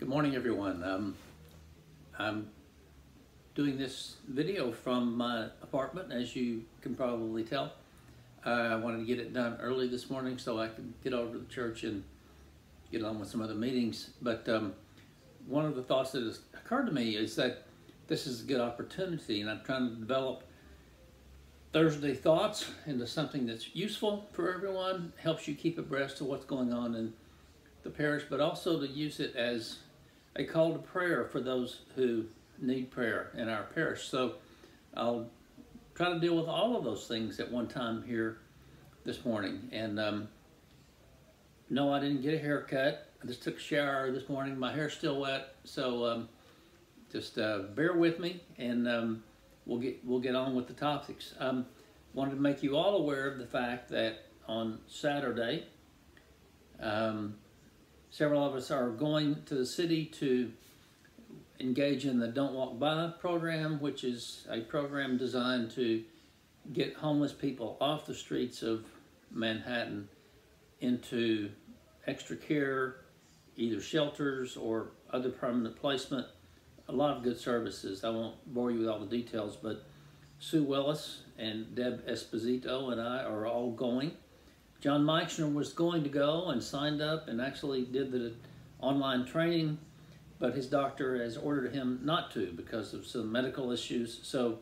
Good morning, everyone. Um, I'm doing this video from my apartment, as you can probably tell. Uh, I wanted to get it done early this morning so I could get over to the church and get on with some other meetings. But um, one of the thoughts that has occurred to me is that this is a good opportunity, and I'm trying to develop Thursday thoughts into something that's useful for everyone, helps you keep abreast of what's going on in the parish, but also to use it as a call to prayer for those who need prayer in our parish. So I'll try to deal with all of those things at one time here this morning. And um, no, I didn't get a haircut. I just took a shower this morning. My hair's still wet, so um, just uh, bear with me, and um, we'll get we'll get on with the topics. Um, wanted to make you all aware of the fact that on Saturday, um, Several of us are going to the city to engage in the Don't Walk By program, which is a program designed to get homeless people off the streets of Manhattan into extra care, either shelters or other permanent placement. A lot of good services. I won't bore you with all the details, but Sue Willis and Deb Esposito and I are all going. John Meichner was going to go and signed up and actually did the online training, but his doctor has ordered him not to because of some medical issues. So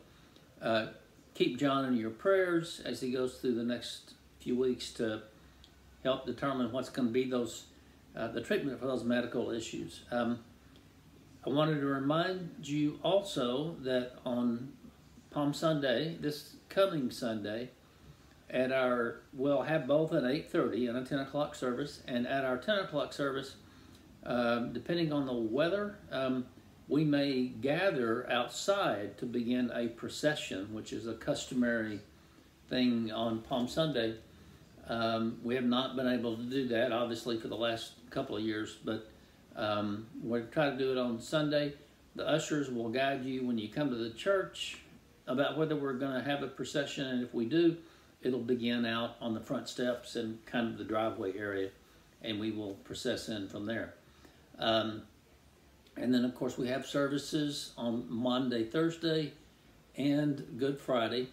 uh, keep John in your prayers as he goes through the next few weeks to help determine what's going to be those uh, the treatment for those medical issues. Um, I wanted to remind you also that on Palm Sunday, this coming Sunday, at our we'll have both at 8.30 and a 10 o'clock service and at our 10 o'clock service um, depending on the weather um, we may gather outside to begin a procession which is a customary thing on palm sunday. Um, we have not been able to do that obviously for the last couple of years but um, we're trying to do it on sunday. The ushers will guide you when you come to the church about whether we're going to have a procession and if we do it'll begin out on the front steps and kind of the driveway area, and we will process in from there. Um, and then, of course, we have services on Maundy, Thursday, and Good Friday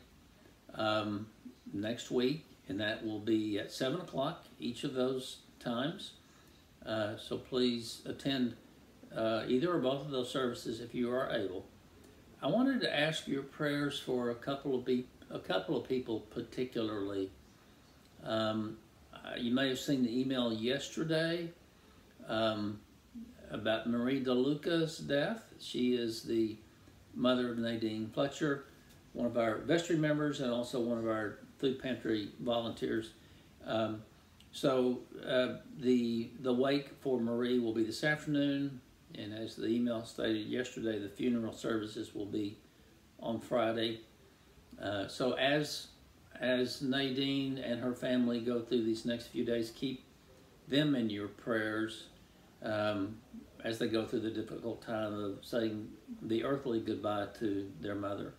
um, next week, and that will be at 7 o'clock each of those times. Uh, so please attend uh, either or both of those services if you are able. I wanted to ask your prayers for a couple of people a couple of people particularly. Um, uh, you may have seen the email yesterday um, about Marie DeLuca's death. She is the mother of Nadine Fletcher, one of our vestry members and also one of our food pantry volunteers. Um, so uh, the the wake for Marie will be this afternoon, and as the email stated yesterday, the funeral services will be on Friday. Uh, so as as Nadine and her family go through these next few days, keep them in your prayers um, as they go through the difficult time of saying the earthly goodbye to their mother.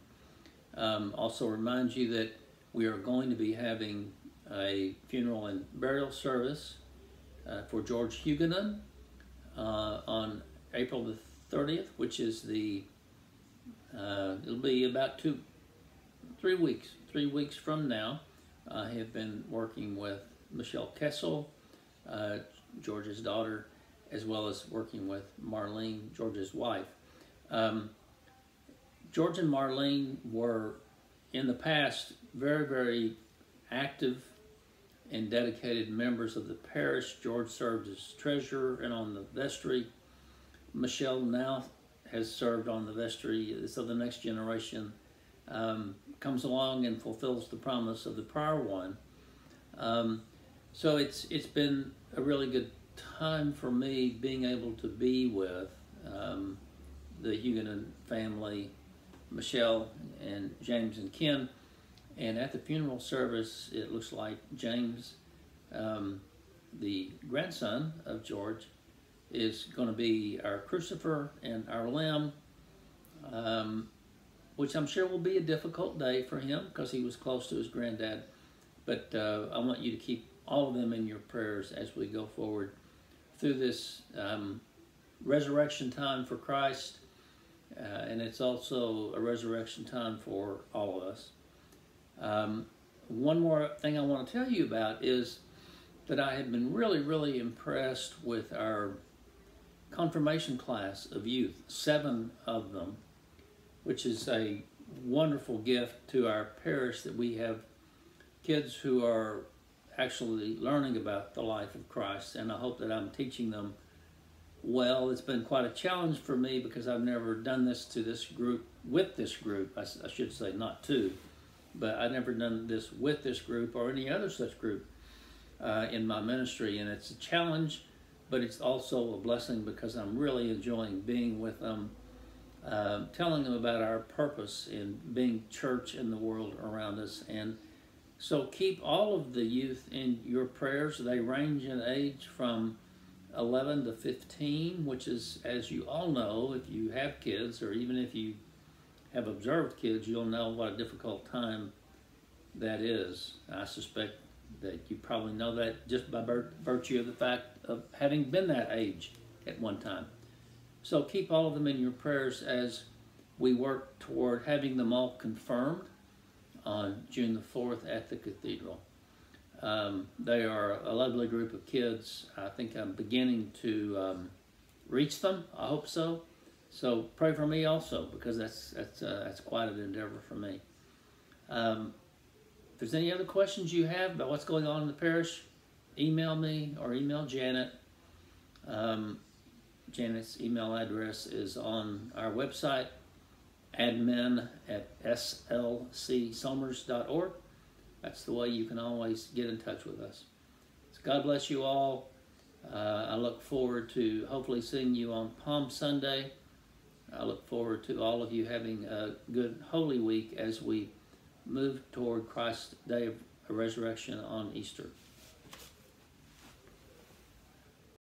Um, also remind you that we are going to be having a funeral and burial service uh, for George Huguenin uh, on April the 30th, which is the, uh, it'll be about two, three weeks, three weeks from now, I have been working with Michelle Kessel, uh, George's daughter, as well as working with Marlene, George's wife. Um, George and Marlene were, in the past, very, very active and dedicated members of the parish. George served as treasurer and on the vestry. Michelle now has served on the vestry, so the next generation um, comes along and fulfills the promise of the prior one. Um, so it's it's been a really good time for me being able to be with um, the Huguenin family, Michelle and James and Ken. And at the funeral service, it looks like James, um, the grandson of George, is going to be our crucifer and our limb. Um, which I'm sure will be a difficult day for him because he was close to his granddad. But uh, I want you to keep all of them in your prayers as we go forward through this um, resurrection time for Christ, uh, and it's also a resurrection time for all of us. Um, one more thing I want to tell you about is that I have been really, really impressed with our confirmation class of youth, seven of them, which is a wonderful gift to our parish that we have kids who are actually learning about the life of Christ, and I hope that I'm teaching them well. It's been quite a challenge for me because I've never done this to this group, with this group, I, I should say, not to, but I've never done this with this group or any other such group uh, in my ministry, and it's a challenge, but it's also a blessing because I'm really enjoying being with them. Uh, telling them about our purpose in being church in the world around us and so keep all of the youth in your prayers. They range in age from 11 to 15, which is, as you all know, if you have kids or even if you have observed kids, you'll know what a difficult time that is. I suspect that you probably know that just by virtue of the fact of having been that age at one time. So keep all of them in your prayers as we work toward having them all confirmed on June the 4th at the cathedral. Um, they are a lovely group of kids. I think I'm beginning to um, reach them. I hope so. So pray for me also because that's that's uh, that's quite an endeavor for me. Um, if there's any other questions you have about what's going on in the parish, email me or email Janet. Um, Janet's email address is on our website, admin at slcsomers.org. That's the way you can always get in touch with us. So God bless you all. Uh, I look forward to hopefully seeing you on Palm Sunday. I look forward to all of you having a good Holy Week as we move toward Christ's day of resurrection on Easter.